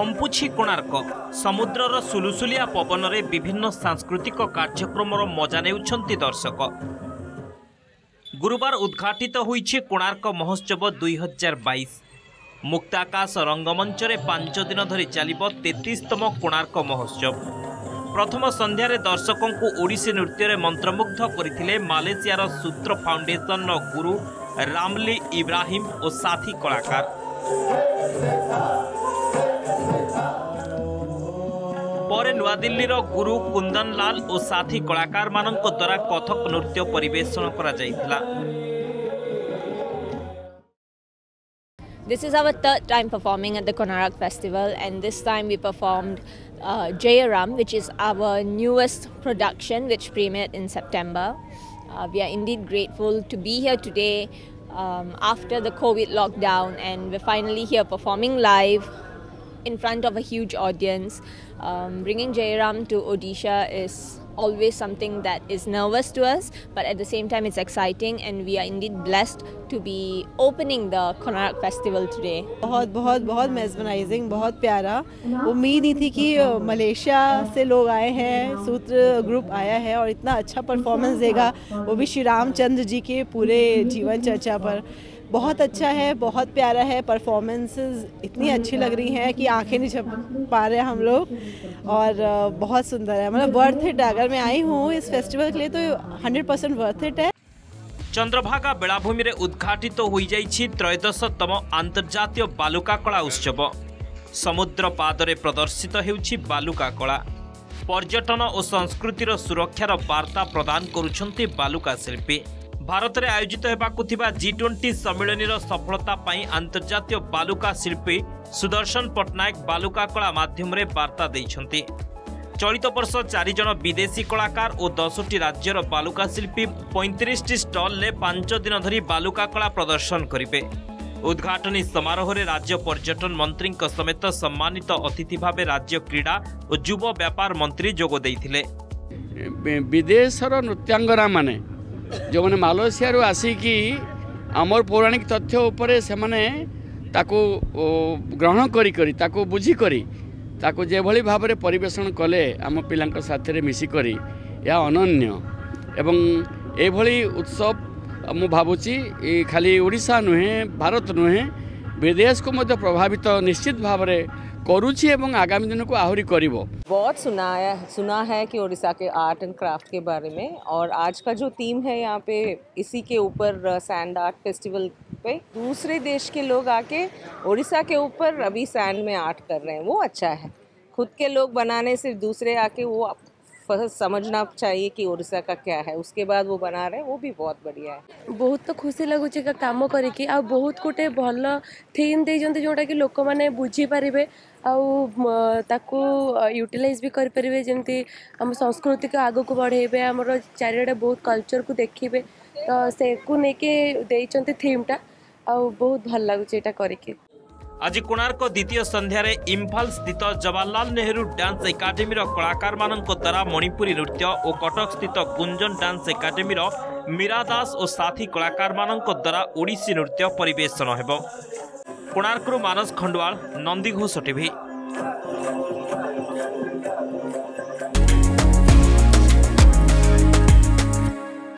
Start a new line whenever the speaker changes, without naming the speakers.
କମ୍ପୁଛି କୋଣାର୍କ ସମୁଦ୍ରର ସୁଲୁସୁଲିଆ ପବନରେ ବିଭିନ୍ନ ସାଂସ୍କୃତିକ କାର୍ଯ୍ୟକ୍ରମର ମଜା ନେଉଛନ୍ତି ଦର୍ଶକ ଗୁରୁବାର ଉଦ୍ଘାଟିତ ହୋଇଛି କୋଣାର୍କ ମହୋତ୍ସବ ଦୁଇହଜାର ବାଇଶ ମୁକ୍ତାକାଶ ରଙ୍ଗମଞ୍ଚରେ ପାଞ୍ଚ ଦିନ ଧରି ଚାଲିବ ତେତିଶତମ କୋଣାର୍କ ମହୋତ୍ସବ ପ୍ରଥମ ସନ୍ଧ୍ୟାରେ ଦର୍ଶକଙ୍କୁ ଓଡ଼ିଶୀ ନୃତ୍ୟରେ ମନ୍ତ୍ରମୁଗ୍ଧ କରିଥିଲେ ମାଲେସିଆର ସୂତ୍ର ଫାଉଣ୍ଡେସନର ଗୁରୁ ରାମଲି ଇବ୍ରାହିମ୍ ଓ ସାଥୀ କଳାକାର
This is our third time performing at the Konarak Festival, and this time we performed uh, Jayaram, which is our newest production, which premiered in September. Uh, we are indeed grateful to be here today um, after the COVID lockdown, and we're finally here performing live in front of a huge audience. Um, bringing Jairam to Odisha is always something that is nervous to us, but at the same time, it's exciting, and we are indeed blessed to be opening the Konark Festival today.
बहुत बहुत बहुत mesmerizing, बहुत प्यारा. उम्मीद नहीं थी कि Malaysia से लोग आए हैं, सूत्र ग्रुप आया है और इतना अच्छा परफॉर्मेंस देगा, वो भी श्रीराम चंद्र जी के पूरे जीवन चर्चा पर. बहुत अच्छा है बहुत प्यारा है परफॉर्मेंसेस इतनी अच्छी लग रही हैं कि आंखें नहीं छप पा रहे हम लोग और बहुत सुंदर है मतलब वर्थ इट अगर मैं आई हूँ इस फेस्टिवल के लिए तो हंड्रेड परसेंट वर्थ इट है
चंद्रभागा बेलाभूमि उद्घाटित तो हो जाइए त्रयोदशतम आंतर्जातीय बालुका कला उत्सव समुद्र पादरे प्रदर्शित तो होलुका कला पर्यटन और संस्कृतिर सुरक्षार बार्ता प्रदान करुंच बालुका शिल्पी ଭାରତରେ ଆୟୋଜିତ ହେବାକୁ ଥିବା ଜି ଟ୍ୱେଣ୍ଟି ସମ୍ମିଳନୀର ସଫଳତା ପାଇଁ ଆନ୍ତର୍ଜାତୀୟ ବାଲୁକା ଶିଳ୍ପୀ ସୁଦର୍ଶନ ପଟ୍ଟନାୟକ ବାଲୁକା କଳା ମାଧ୍ୟମରେ ବାର୍ତ୍ତା ଦେଇଛନ୍ତି ଚଳିତ ବର୍ଷ ଚାରି ଜଣ ବିଦେଶୀ କଳାକାର ଓ ଦଶଟି ରାଜ୍ୟର ବାଲୁକା ଶିଳ୍ପୀ ପଇଁତିରିଶଟି ଷ୍ଟଲରେ ପାଞ୍ଚ ଦିନ ଧରି ବାଲୁକା କଳା ପ୍ରଦର୍ଶନ କରିବେ ଉଦ୍ଘାଟନୀ ସମାରୋହରେ ରାଜ୍ୟ ପର୍ଯ୍ୟଟନ ମନ୍ତ୍ରୀଙ୍କ ସମେତ ସମ୍ମାନିତ ଅତିଥି ଭାବେ ରାଜ୍ୟ କ୍ରୀଡ଼ା ଓ ଯୁବ ବ୍ୟାପାର ମନ୍ତ୍ରୀ ଯୋଗ ଦେଇଥିଲେ
ବିଦେଶର ନୃତ୍ୟାଙ୍ଗନାମାନେ ଯେଉଁମାନେ ମାଲେସିଆରୁ ଆସିକି ଆମର ପୌରାଣିକ ତଥ୍ୟ ଉପରେ ସେମାନେ ତାକୁ ଗ୍ରହଣ କରିକରି ତାକୁ ବୁଝିକରି ତାକୁ ଯେଭଳି ଭାବରେ ପରିବେଷଣ କଲେ ଆମ ପିଲାଙ୍କ ସାଥିରେ ମିଶିକରି ଏହା ଅନନ୍ୟ ଏବଂ ଏଭଳି ଉତ୍ସବ ମୁଁ ଭାବୁଛି ଖାଲି ଓଡ଼ିଶା ନୁହେଁ ଭାରତ ନୁହେଁ विदेशको ମଧ୍ୟ ପ୍ରଭାବିତ ନିଶ୍ଚିତ ଭାବରେ करुच्ची एवं आगामी दिनों को आहरी करीब
बहुत सुना है सुना है कि ओडिशा के आर्ट एंड क्राफ्ट के बारे में और आज का जो थीम है यहाँ पे इसी के ऊपर सैंड आर्ट फेस्टिवल पे दूसरे देश के लोग आके ओडिशा के ऊपर अभी सैंड में आर्ट कर रहे हैं वो अच्छा है खुद के लोग बनाने से दूसरे आके वो फर्स्ट समझना चाहिए कि ओडिशा का क्या है उसके बाद वो बना रहे वो भी बहुत बढ़िया है
बहुत तो खुशी लगुच काम करके आ बहुत गोटे भल थीम देखते जोटा कि लोक मैंने बुझीपारे आउ यूटिलाइज भी करेंगे जमी आम संस्कृति को आग को बढ़े आम चार बहुत कलचर को देखिए तो से कुछ
थीमटा आ बहुत भल लगुच यहाँ करके आज कोणार्क द्वितीय सन्धार इम्फालस्थित जवाहरलाल ने डान्स एकाडेमी र द्वारा मणिपुरी नृत्य कटक स्थित कुञ्जन डान्स एकाडेमी मीरा दास साथी कलाकार द्वारा ओडी नृत्य मानस घोष परिवेषण